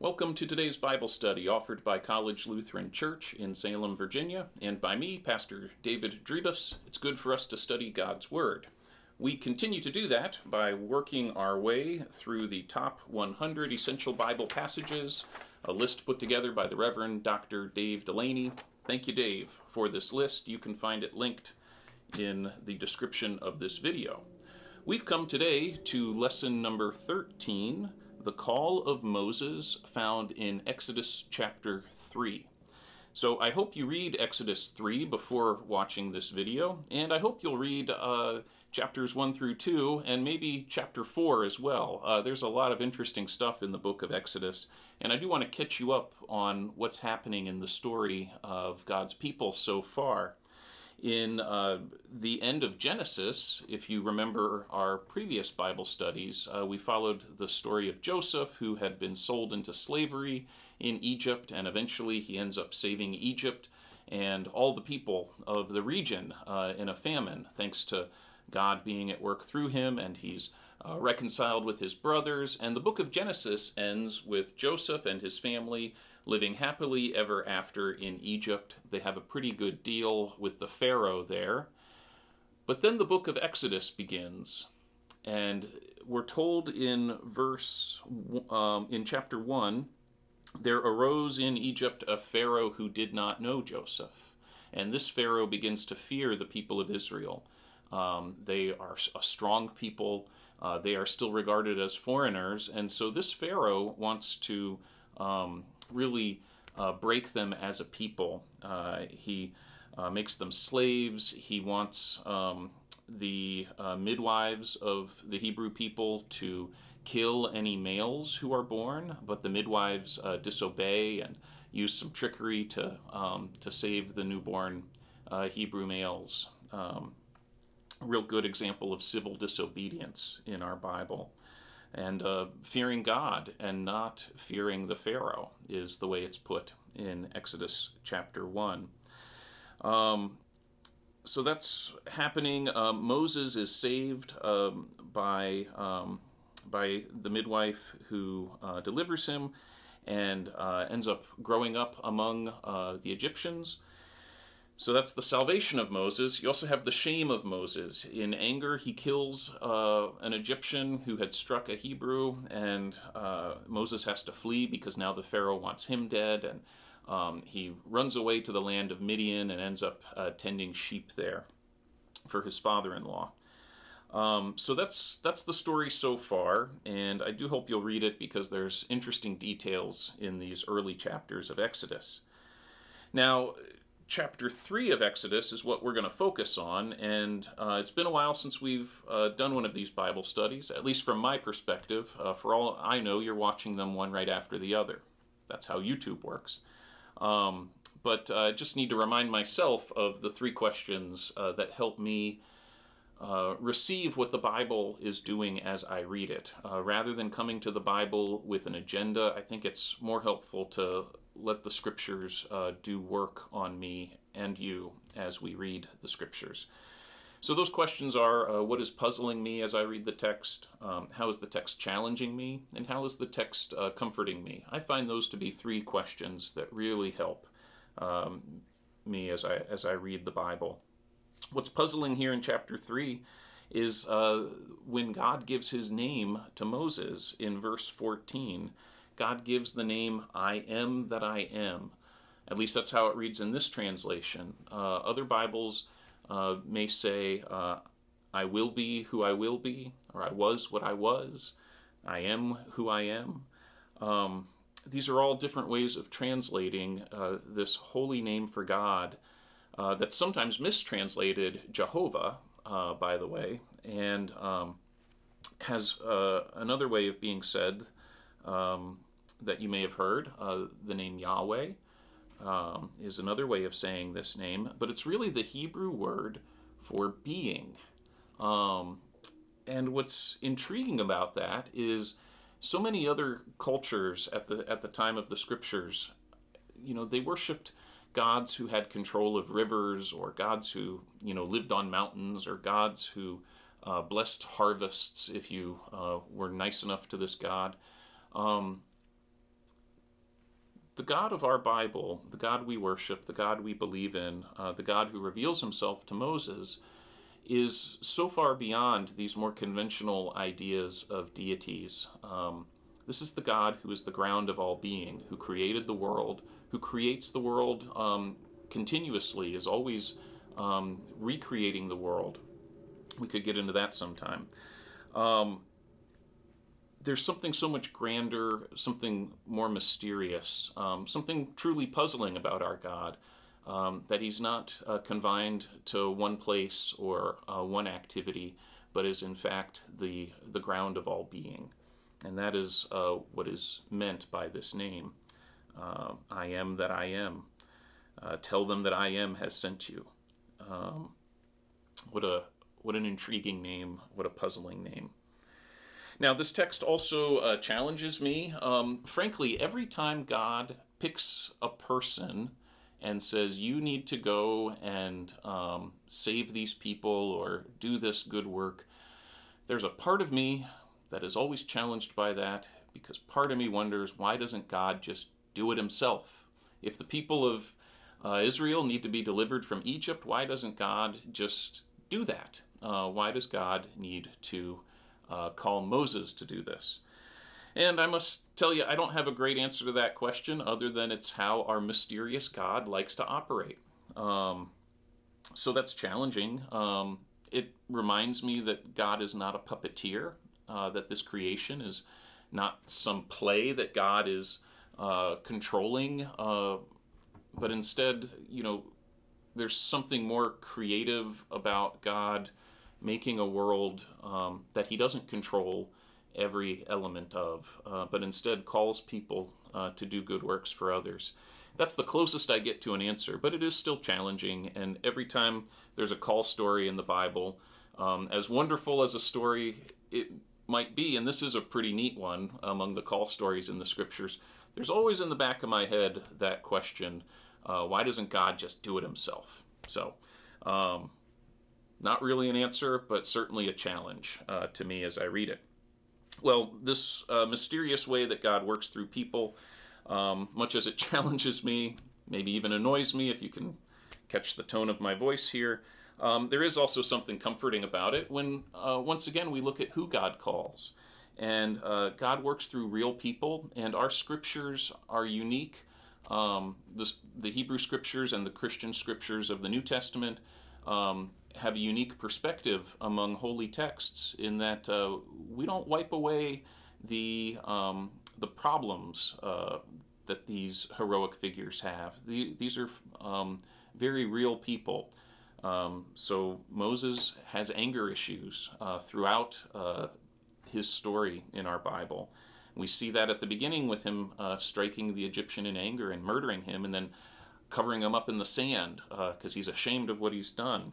Welcome to today's Bible study offered by College Lutheran Church in Salem, Virginia, and by me, Pastor David Drebus. It's good for us to study God's Word. We continue to do that by working our way through the top 100 essential Bible passages, a list put together by the Reverend Dr. Dave Delaney. Thank you, Dave, for this list. You can find it linked in the description of this video. We've come today to lesson number 13 the call of Moses found in Exodus chapter 3. So I hope you read Exodus 3 before watching this video, and I hope you'll read uh, chapters 1 through 2 and maybe chapter 4 as well. Uh, there's a lot of interesting stuff in the book of Exodus, and I do want to catch you up on what's happening in the story of God's people so far in uh, the end of Genesis, if you remember our previous Bible studies, uh, we followed the story of Joseph, who had been sold into slavery in Egypt, and eventually he ends up saving Egypt and all the people of the region uh, in a famine, thanks to God being at work through him, and he's uh, reconciled with his brothers. And the book of Genesis ends with Joseph and his family living happily ever after in Egypt. They have a pretty good deal with the Pharaoh there. But then the book of Exodus begins, and we're told in verse, um, in chapter 1, there arose in Egypt a Pharaoh who did not know Joseph. And this Pharaoh begins to fear the people of Israel. Um, they are a strong people. Uh, they are still regarded as foreigners. And so this Pharaoh wants to um, really uh, break them as a people. Uh, he uh, makes them slaves. He wants um, the uh, midwives of the Hebrew people to kill any males who are born, but the midwives uh, disobey and use some trickery to um, to save the newborn Hebrew males. Real good example of civil disobedience in our Bible. And uh, fearing God and not fearing the Pharaoh is the way it's put in Exodus chapter 1. Um, so that's happening. Uh, Moses is saved um, by, um, by the midwife who uh, delivers him and uh, ends up growing up among uh, the Egyptians. So that's the salvation of Moses. You also have the shame of Moses. In anger, he kills uh, an Egyptian who had struck a Hebrew, and uh, Moses has to flee because now the Pharaoh wants him dead, and um, he runs away to the land of Midian and ends up uh, tending sheep there for his father-in-law. Um, so that's that's the story so far, and I do hope you'll read it because there's interesting details in these early chapters of Exodus. Now, chapter 3 of Exodus is what we're going to focus on, and uh, it's been a while since we've uh, done one of these Bible studies, at least from my perspective. Uh, for all I know, you're watching them one right after the other. That's how YouTube works. Um, but uh, I just need to remind myself of the three questions uh, that help me uh, receive what the Bible is doing as I read it. rather than coming to the Bible with an agenda, I think it's more helpful to let the scriptures uh, do work on me and you as we read the scriptures. So those questions are uh, what is puzzling me as I read the text? Um, how is the text challenging me? And how is the text uh, comforting me? I find those to be three questions that really help um, me as I, as I read the Bible. What's puzzling here in chapter 3 is uh, when God gives his name to Moses in verse 14. God gives the name I am that I am. At least that's how it reads in this translation. Uh, other Bibles uh, may say, uh, I will be who I will be, or I was what I was, I am who I am. Um, these are all different ways of translating uh, this holy name for God uh, that's sometimes mistranslated Jehovah, uh, by the way, and um, has another way of being said. Um, that you may have heard. Uh, the name Yahweh um, is another way of saying this name, but it's really the Hebrew word for being. Um, and what's intriguing about that is so many other cultures at the at the time of the scriptures, you know, they worshipped gods who had control of rivers, or gods who you know lived on mountains, or gods who uh, blessed harvests if you uh, were nice enough to this god. Um, the God of our Bible, the God we worship, the God we believe in, uh, the God who reveals himself to Moses, is so far beyond these more conventional ideas of deities. Um, this is the God who is the ground of all being, who created the world, who creates the world um, continuously, is always um, recreating the world. We could get into that sometime. Um, there's something so much grander, something more mysterious, um, something truly puzzling about our God. Um, that he's not uh, confined to one place or uh, one activity, but is in fact the, the ground of all being. And that is uh, what is meant by this name. Uh, I am that I am. Uh, tell them that I am has sent you. Um, what a what an intriguing name! What a puzzling name! Now, this text also uh, challenges me. Um, frankly, every time God picks a person and says, You need to go and um, save these people or do this good work, there's a part of me that is always challenged by that because part of me wonders, why doesn't God just do it himself? If the people of uh, Israel need to be delivered from Egypt, why doesn't God just do that? Uh, why does God need to uh, call Moses to do this? And I must tell you, I don't have a great answer to that question other than it's how our mysterious God likes to operate. Um, so that's challenging. Um, it reminds me that God is not a puppeteer, uh, that this creation is not some play that God is uh, controlling, uh, but instead, you know, there's something more creative about God making a world um, that he doesn't control every element of, uh, but instead calls people uh, to do good works for others. That's the closest I get to an answer, but it is still challenging. And every time there's a call story in the Bible, um, as wonderful as a story it might be, and this is a pretty neat one among the call stories in the scriptures, there's always in the back of my head that question uh, why doesn't God just do it himself? So, um, not really an answer, but certainly a challenge uh, to me as I read it. Well, this uh, mysterious way that God works through people, um, much as it challenges me, maybe even annoys me, if you can catch the tone of my voice here, um, there is also something comforting about it when, uh, once again, we look at who God calls. And uh, God works through real people, and our scriptures are unique. Um, the, the Hebrew scriptures and the Christian scriptures of the New Testament um, have a unique perspective among holy texts in that uh, we don't wipe away the um, the problems uh, that these heroic figures have. The, these are um, very real people. Um, so Moses has anger issues uh, throughout uh, his story in our Bible. We see that at the beginning with him uh, striking the Egyptian in anger and murdering him, and then covering him up in the sand because uh, he's ashamed of what he's done.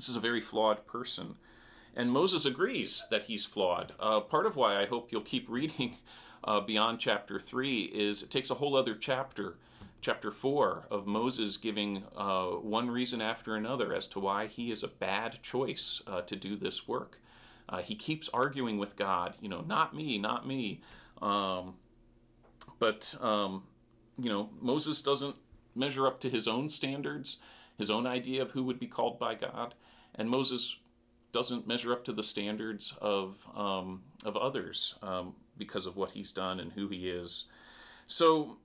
This is a very flawed person. And Moses agrees that he's flawed. Uh, part of why I hope you'll keep reading uh, beyond chapter 3 is it takes a whole other chapter, chapter 4, of Moses giving uh, one reason after another as to why he is a bad choice uh, to do this work. Uh, he keeps arguing with God, you know, not me, not me. Um, but, um, you know, Moses doesn't measure up to his own standards, his own idea of who would be called by God and Moses doesn't measure up to the standards of um, of others um, because of what he's done and who he is. So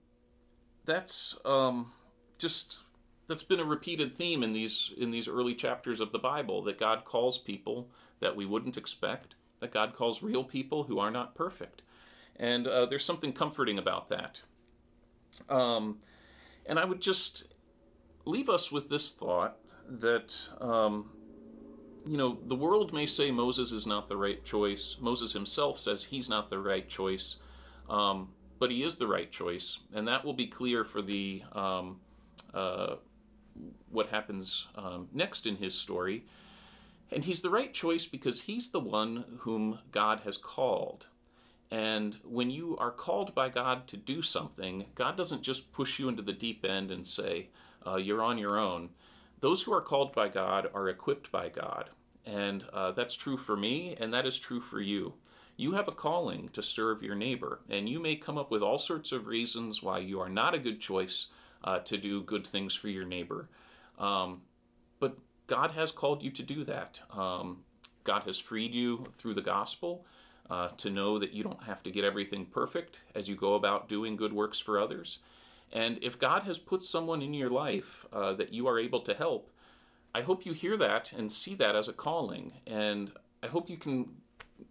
that's um, just that's been a repeated theme in these in these early chapters of the Bible that God calls people that we wouldn't expect, that God calls real people who are not perfect, and uh, there's something comforting about that. Um, and I would just leave us with this thought that um, you know, the world may say Moses is not the right choice. Moses himself says he's not the right choice, um, but he is the right choice, and that will be clear for the um, uh, what happens um, next in his story. And he's the right choice because he's the one whom God has called. And when you are called by God to do something, God doesn't just push you into the deep end and say, uh, you're on your own. Those who are called by God are equipped by God. And uh, that's true for me, and that is true for you. you have a calling to serve your neighbor, and you may come up with all sorts of reasons why you are not a good choice uh, to do good things for your neighbor. Um, but God has called you to do that. Um, God has freed you through the gospel uh, to know that you don't have to get everything perfect as you go about doing good works for others. And if God has put someone in your life uh, that you are able to help, I hope you hear that and see that as a calling. And I hope you can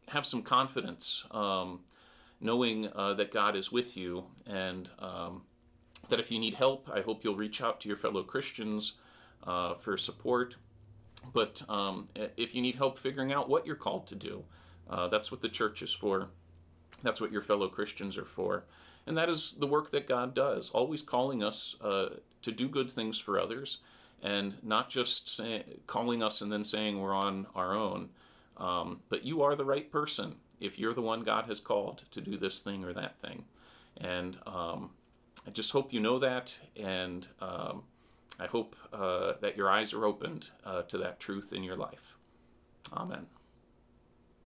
have some confidence um, knowing uh, that God is with you and um, that if you need help, I hope you'll reach out to your fellow Christians uh, for support. But um, if you need help figuring out what you're called to do, uh, that's what the church is for. That's what your fellow Christians are for. And that is the work that God does, always calling us uh, to do good things for others and not just say, calling us and then saying we're on our own. Um, but you are the right person if you're the one God has called to do this thing or that thing. And um, I just hope you know that, and um, I hope uh, that your eyes are opened uh, to that truth in your life. Amen.